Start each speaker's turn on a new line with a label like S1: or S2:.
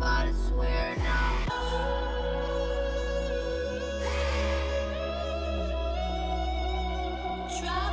S1: gotta swear now. Try